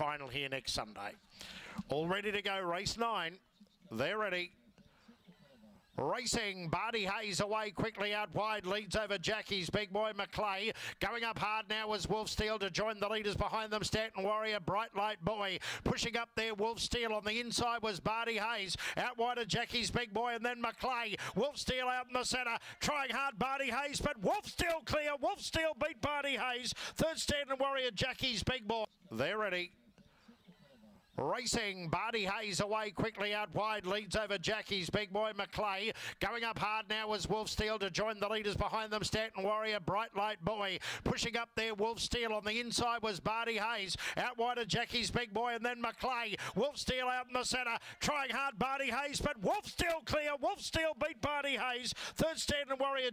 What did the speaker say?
final here next Sunday. All ready to go, race nine. They're ready. Racing, Barty Hayes away quickly out wide, leads over Jackie's big boy McClay. Going up hard now was Wolf Steel to join the leaders behind them. Stanton Warrior, Bright Light Boy. Pushing up there, Wolf Steel. On the inside was Barty Hayes. Out wide of Jackie's big boy and then McClay. Wolf Steel out in the centre. Trying hard, Barty Hayes, but Wolf Steel clear. Wolf Steel beat Barty Hayes. Third Stanton Warrior, Jackie's big boy. They're ready. Racing, Barty Hayes away quickly out wide, leads over Jackie's big boy McClay. Going up hard now was Wolf Steel to join the leaders behind them. Stanton Warrior, Bright Light Boy. Pushing up there, Wolf Steel. On the inside was Barty Hayes. Out wide of Jackie's big boy and then McClay. Wolf Steel out in the centre. Trying hard, Barty Hayes, but Wolf Steel clear. Wolf Steel beat Barty Hayes. Third Stanton Warrior.